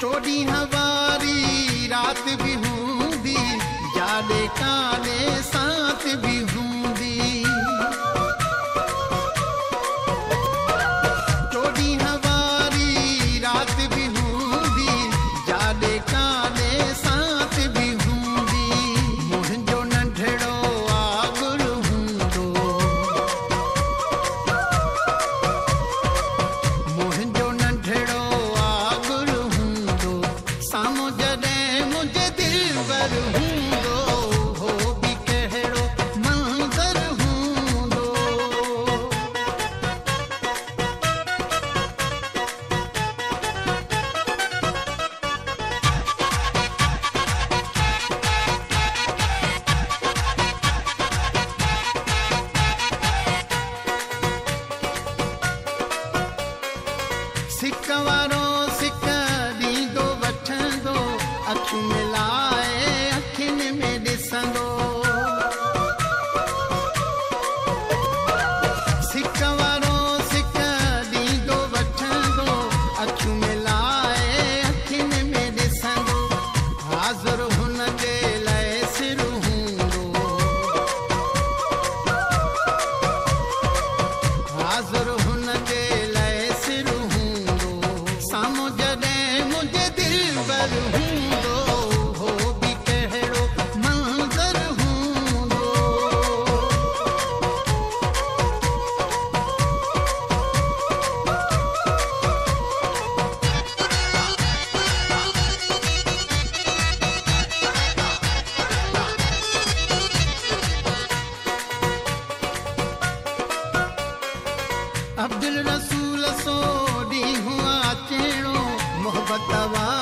चोरी हमारी रात भी हूँ दी जाने काने साथ भी अब्दुल रसूल सो ॾींहुं अचणो मोहबत वारो